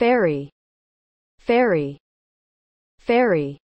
ferry. Ferry. Ferry.